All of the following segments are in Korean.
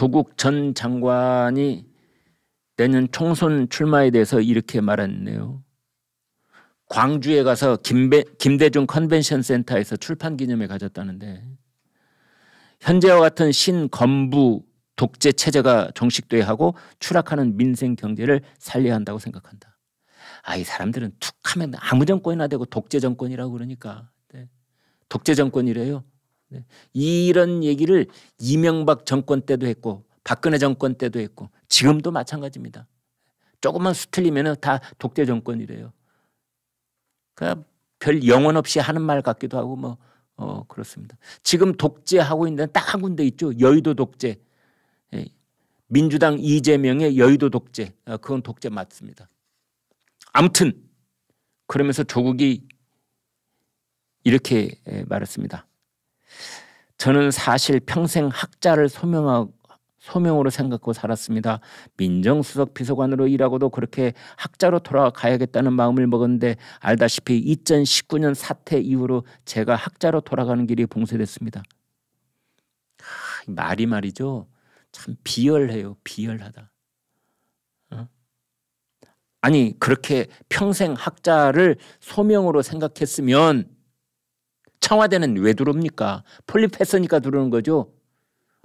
조국 전 장관이 내년 총선 출마에 대해서 이렇게 말했네요. 광주에 가서 김배, 김대중 컨벤션 센터에서 출판 기념회 가졌다는데 현재와 같은 신건부 독재 체제가 종식돼야 하고 추락하는 민생 경제를 살려야 한다고 생각한다. 아, 이 사람들은 툭 하면 아무 정권이나 되고 독재 정권이라고 그러니까. 네. 독재 정권이래요. 네. 이런 얘기를 이명박 정권 때도 했고 박근혜 정권 때도 했고 지금도 마찬가지입니다. 조금만 수틀리면 다 독재 정권이래요. 그별 그러니까 영혼 없이 하는 말 같기도 하고 뭐 어, 그렇습니다. 지금 독재하고 있는 딱 한 군데 있죠. 여의도 독재. 예. 민주당 이재명의 여의도 독재. 어, 그건 독재 맞습니다. 아무튼 그러면서 조국이 이렇게 예, 말했습니다. 저는 사실 평생 학자를 소명하고 소명으로 생각하고 살았습니다. 민정수석 비서관으로 일하고도 그렇게 학자로 돌아가야겠다는 마음을 먹었는데 알다시피 2019년 사태 이후로 제가 학자로 돌아가는 길이 봉쇄됐습니다. 하, 말이 말이죠. 참 비열해요. 비열하다. 어? 아니 그렇게 평생 학자를 소명으로 생각했으면 청와대는 왜 들어옵니까? 폴립했으니까 들어오는 거죠.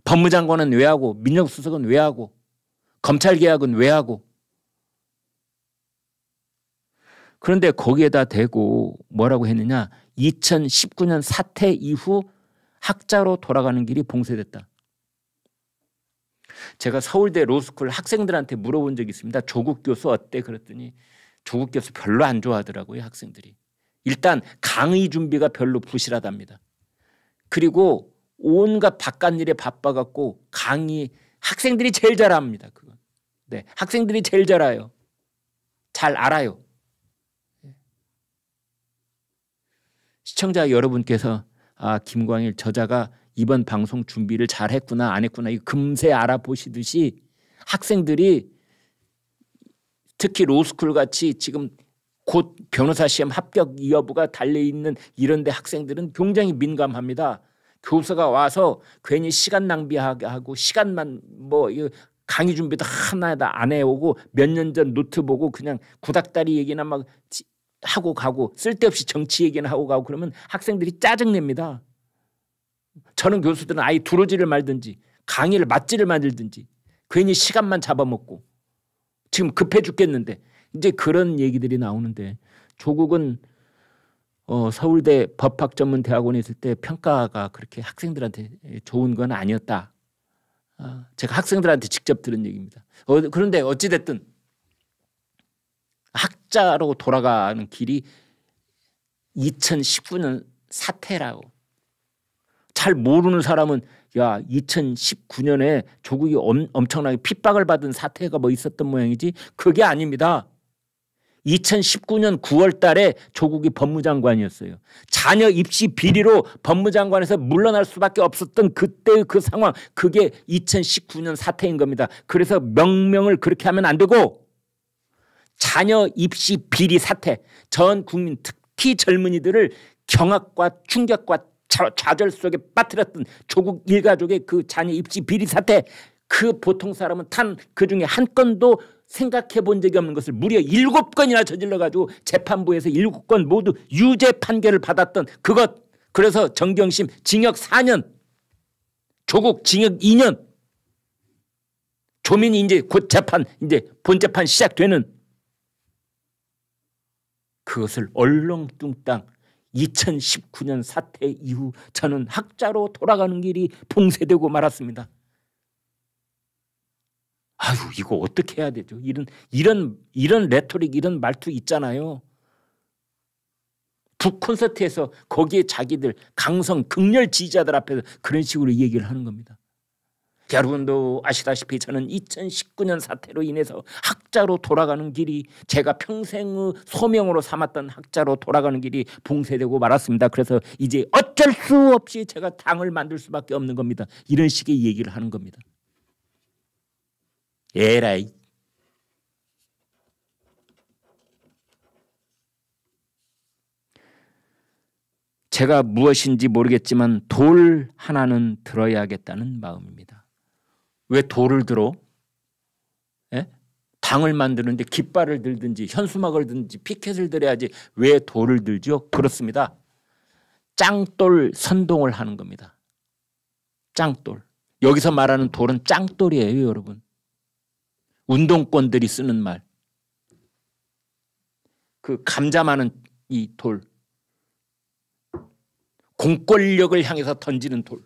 법무장관은 왜 하고 민정수석은 왜 하고 검찰개혁은 왜 하고 그런데 거기에다 대고 뭐라고 했느냐 2019년 사태 이후 학자로 돌아가는 길이 봉쇄됐다. 제가 서울대 로스쿨 학생들한테 물어본 적이 있습니다. 조국 교수 어때? 그랬더니 조국 교수 별로 안 좋아하더라고요 학생들이. 일단 강의 준비가 별로 부실하답니다. 그리고 온갖 바깥 일에 바빠갖고 강의 학생들이 제일 잘합니다. 그건. 네, 학생들이 제일 잘아요. 잘 알아요. 시청자 여러분께서 아 김광일 저자가 이번 방송 준비를 잘 했구나 안 했구나 이 금세 알아보시듯이 학생들이 특히 로스쿨 같이 지금 곧 변호사 시험 합격 여부가 달려 있는 이런 데 학생들은 굉장히 민감합니다. 교수가 와서 괜히 시간 낭비하게 하고 시간만 뭐 강의 준비도 하나도 안 해오고 몇 년 전 노트 보고 그냥 구닥다리 얘기나 막 하고 가고 쓸데없이 정치 얘기나 하고 가고 그러면 학생들이 짜증냅니다. 저는 교수들은 아예 두루지를 말든지 강의를 맞지를 만들든지 괜히 시간만 잡아먹고 지금 급해 죽겠는데 이제 그런 얘기들이 나오는데 조국은 어, 서울대 법학전문대학원에 있을 때 평가가 그렇게 학생들한테 좋은 건 아니었다. 어, 제가 학생들한테 직접 들은 얘기입니다. 어, 그런데 어찌됐든 학자로 돌아가는 길이 2019년 사태라고. 잘 모르는 사람은 야 2019년에 조국이 엄, 엄청나게 핍박을 받은 사태가 뭐 있었던 모양이지 그게 아닙니다. 2019년 9월 달에 조국이 법무장관이었어요. 자녀 입시 비리로 법무장관에서 물러날 수밖에 없었던 그때의 그 상황, 그게 2019년 사태인 겁니다. 그래서 명명을 그렇게 하면 안 되고 자녀 입시 비리 사태, 전 국민 특히 젊은이들을 경악과 충격과 좌절 속에 빠뜨렸던 조국 일가족의 그 자녀 입시 비리 사태, 그 보통 사람은 탄그 중에 한 건도 생각해 본 적이 없는 것을 무려 일곱 건이나 저질러 가지고 재판부에서 일곱 건 모두 유죄 판결을 받았던 그것 그래서 정경심 징역 4년 조국 징역 2년 조민이 이제 곧 재판 이제 본 재판 시작되는 그것을 얼렁뚱땅 2019년 사태 이후 저는 학자로 돌아가는 길이 봉쇄되고 말았습니다. 아유 이거 어떻게 해야 되죠? 이런 이런 이런 레토릭 이런 말투 있잖아요. 북 콘서트에서 거기에 자기들 강성 극렬 지지자들 앞에서 그런 식으로 얘기를 하는 겁니다. 여러분도 아시다시피 저는 2019년 사태로 인해서 학자로 돌아가는 길이 제가 평생의 소명으로 삼았던 학자로 돌아가는 길이 봉쇄되고 말았습니다. 그래서 이제 어쩔 수 없이 제가 당을 만들 수밖에 없는 겁니다. 이런 식의 얘기를 하는 겁니다. 에라이. 제가 무엇인지 모르겠지만 돌 하나는 들어야겠다는 마음입니다. 왜 돌을 들어? 예? 당을 만드는데 깃발을 들든지 현수막을 들든지 피켓을 들어야지 왜 돌을 들죠? 그렇습니다. 짱돌 선동을 하는 겁니다. 짱돌. 여기서 말하는 돌은 짱돌이에요, 여러분. 운동권들이 쓰는 말. 그 감자 많은 이 돌. 공권력을 향해서 던지는 돌.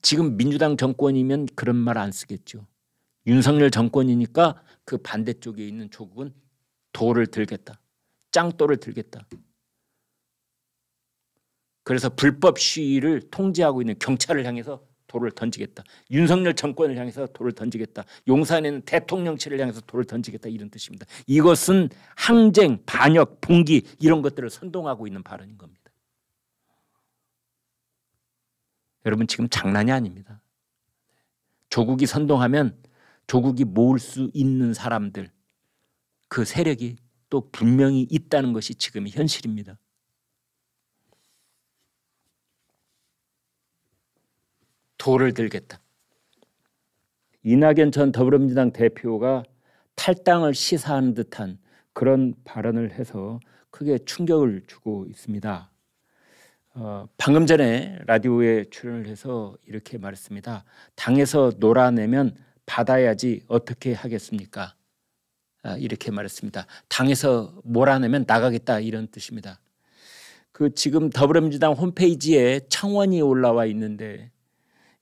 지금 민주당 정권이면 그런 말 안 쓰겠죠. 윤석열 정권이니까 그 반대쪽에 있는 조국은 돌을 들겠다. 짱돌을 들겠다. 그래서 불법 시위를 통제하고 있는 경찰을 향해서 돌을 던지겠다. 윤석열 정권을 향해서 돌을 던지겠다. 용산에 는 대통령실을 향해서 돌을 던지겠다 이런 뜻입니다. 이것은 항쟁, 반역, 봉기 이런 것들을 선동하고 있는 발언인 겁니다. 여러분 지금 장난이 아닙니다. 조국이 선동하면 조국이 모을 수 있는 사람들 그 세력이 또 분명히 있다는 것이 지금의 현실입니다. 돌을 들겠다. 이낙연 전 더불어민주당 대표가 탈당을 시사하는 듯한 그런 발언을 해서 크게 충격을 주고 있습니다. 어, 방금 전에 라디오에 출연을 해서 이렇게 말했습니다. 당에서 놀아내면 받아야지 어떻게 하겠습니까? 아, 이렇게 말했습니다. 당에서 몰아내면 나가겠다 이런 뜻입니다. 그 지금 더불어민주당 홈페이지에 청원이 올라와 있는데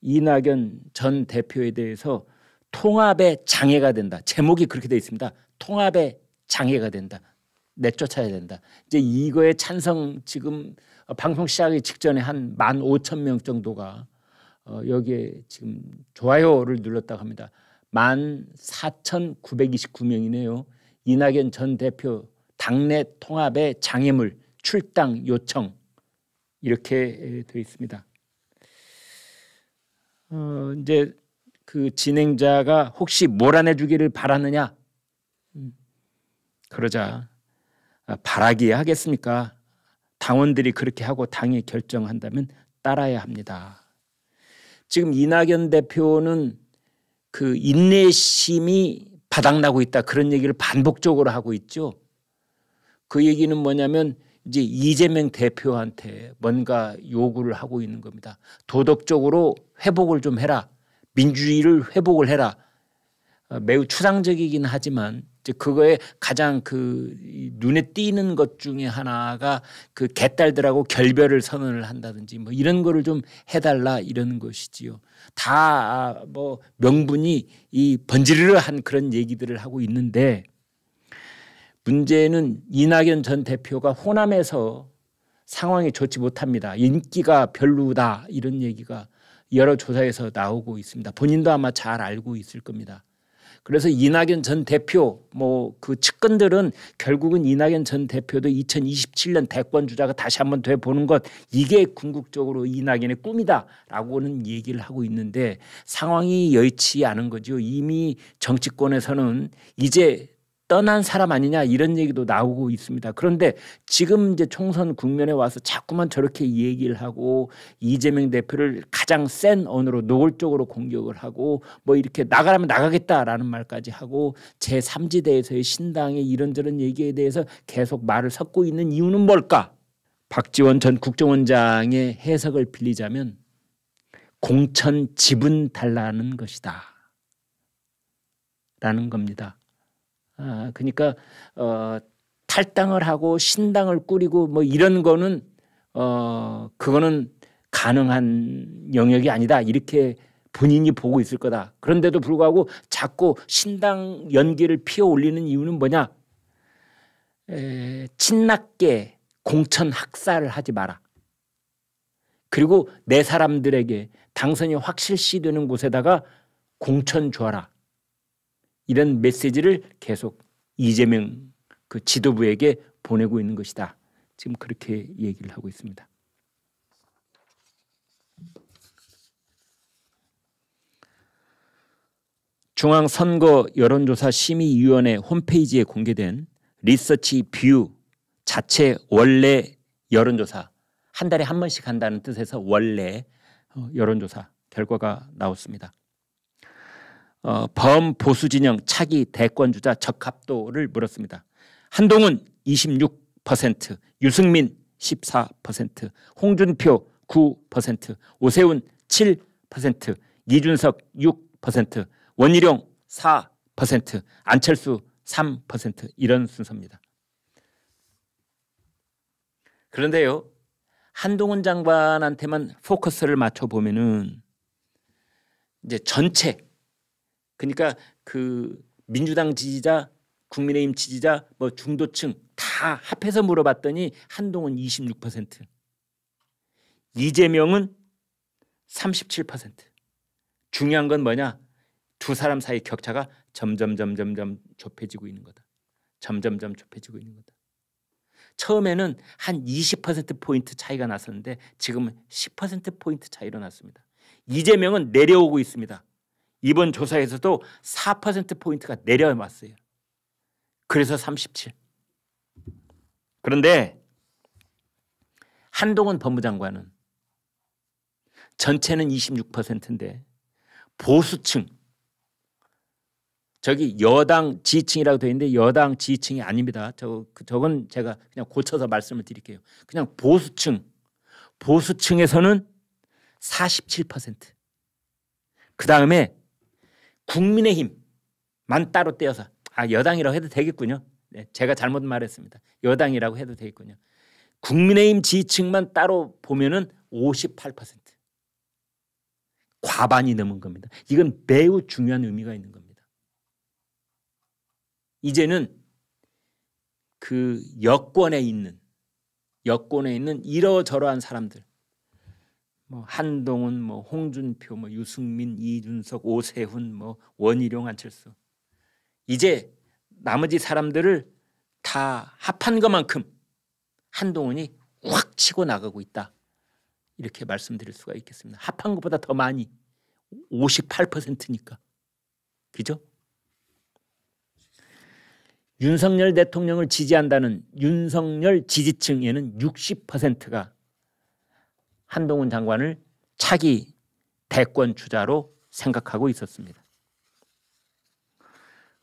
이낙연 전 대표에 대해서 통합의 장애가 된다. 제목이 그렇게 되어 있습니다. 통합의 장애가 된다. 내쫓아야 된다. 이제 이거에 찬성 지금 방송 시작하기 직전에 한 만 오천 명 정도가 어, 여기에 지금 좋아요를 눌렀다고 합니다. 만 사천 구백이십구 명이네요. 이낙연 전 대표 당내 통합의 장애물 출당 요청 이렇게 되어 있습니다. 어, 이제 그 진행자가 혹시 몰아내 주기를 바라느냐? 음, 그러자 아, 바라기 하겠습니까? 당원들이 그렇게 하고 당이 결정한다면 따라야 합니다. 지금 이낙연 대표는 그 인내심이 바닥나고 있다 그런 얘기를 반복적으로 하고 있죠. 그 얘기는 뭐냐면 이제 이재명 대표한테 뭔가 요구를 하고 있는 겁니다. 도덕적으로 회복을 좀 해라. 민주주의를 회복을 해라. 어, 매우 추상적이긴 하지만 이제 그거에 가장 그 눈에 띄는 것 중에 하나가 그 개딸들하고 결별을 선언을 한다든지 뭐 이런 거를 좀 해달라 이런 것이지요. 다 뭐 명분이 이 번지르르한 그런 얘기들을 하고 있는데 문제는 이낙연 전 대표가 호남에서 상황이 좋지 못합니다. 인기가 별로다 이런 얘기가 여러 조사에서 나오고 있습니다. 본인도 아마 잘 알고 있을 겁니다. 그래서 이낙연 전 대표 뭐 그 측근들은 결국은 이낙연 전 대표도 2027년 대권 주자가 다시 한번 돼 보는 것 이게 궁극적으로 이낙연의 꿈이다라고는 얘기를 하고 있는데 상황이 여의치 않은 거죠. 이미 정치권에서는 이제 떠난 사람 아니냐 이런 얘기도 나오고 있습니다. 그런데 지금 이제 총선 국면에 와서 자꾸만 저렇게 얘기를 하고 이재명 대표를 가장 센 언어로 노골적으로 공격을 하고 뭐 이렇게 나가라면 나가겠다라는 말까지 하고 제 3지대에서의 신당의 이런저런 얘기에 대해서 계속 말을 섞고 있는 이유는 뭘까? 박지원 전 국정원장의 해석을 빌리자면 공천 지분 달라는 것이다. 라는 겁니다. 아, 그러니까 어, 탈당을 하고 신당을 꾸리고 뭐 이런 거는 어, 그거는 가능한 영역이 아니다. 이렇게 본인이 보고 있을 거다. 그런데도 불구하고 자꾸 신당 연기를 피워 올리는 이유는 뭐냐? 에, 친낙계 공천 학살을 하지 마라. 그리고 내 사람들에게 당선이 확실시 되는 곳에다가 공천 줘라. 이런 메시지를 계속 이재명 그 지도부에게 보내고 있는 것이다. 지금 그렇게 얘기를 하고 있습니다. 중앙선거 여론조사 심의위원회 홈페이지에 공개된 리서치 뷰 자체 원래 여론조사 한 달에 한 번씩 한다는 뜻에서 원래 어, 여론조사 결과가 나왔습니다. 어, 범보수 진영 차기 대권 주자 적합도를 물었습니다. 한동훈 26%, 유승민 14%, 홍준표 9%, 오세훈 7%, 이준석 6%, 원희룡 4%, 안철수 3% 이런 순서입니다. 그런데요. 한동훈 장관한테만 포커스를 맞춰 보면은 이제 전체 그러니까 그 민주당 지지자, 국민의힘 지지자, 뭐 중도층 다 합해서 물어봤더니 한동훈 26%, 이재명은 37%. 중요한 건 뭐냐? 두 사람 사이 격차가 점점 점점 점 좁혀지고 있는 거다. 점점 점 좁혀지고 있는 거다. 처음에는 한 20% 포인트 차이가 났었는데 지금은 10% 포인트 차이로 났습니다. 이재명은 내려오고 있습니다. 이번 조사에서도 4% 포인트가 내려왔어요. 그래서 37. 그런데 한동훈 법무장관은 전체는 26%인데 보수층 저기 여당 지지층이라고 되어 있는데 여당 지지층이 아닙니다. 저 그, 저건 제가 그냥 고쳐서 말씀을 드릴게요. 그냥 보수층 보수층에서는 47%. 그 다음에 국민의힘만 따로 떼어서 아 여당이라고 해도 되겠군요. 네, 제가 잘못 말했습니다. 여당이라고 해도 되겠군요. 국민의힘 지지층만 따로 보면은 58%. 과반이 넘은 겁니다. 이건 매우 중요한 의미가 있는 겁니다. 이제는 그 여권에 있는 여권에 있는 이러저러한 사람들 뭐 한동훈 뭐 홍준표 뭐 유승민 이준석 오세훈 뭐 원희룡 안철수 이제 나머지 사람들을 다 합한 것만큼 한동훈이 확 치고 나가고 있다. 이렇게 말씀드릴 수가 있겠습니다. 합한 것보다 더 많이 58%니까. 그죠? 윤석열 대통령을 지지한다는 윤석열 지지층에는 60%가 한동훈 장관을 차기 대권 주자로 생각하고 있었습니다.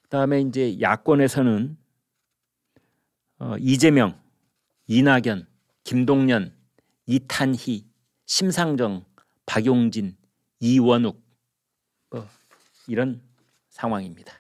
그다음에 이제 야권에서는 어, 이재명, 이낙연, 김동연, 이탄희, 심상정, 박용진, 이원욱 뭐 이런 상황입니다.